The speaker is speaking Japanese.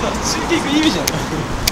チーピング意味じゃない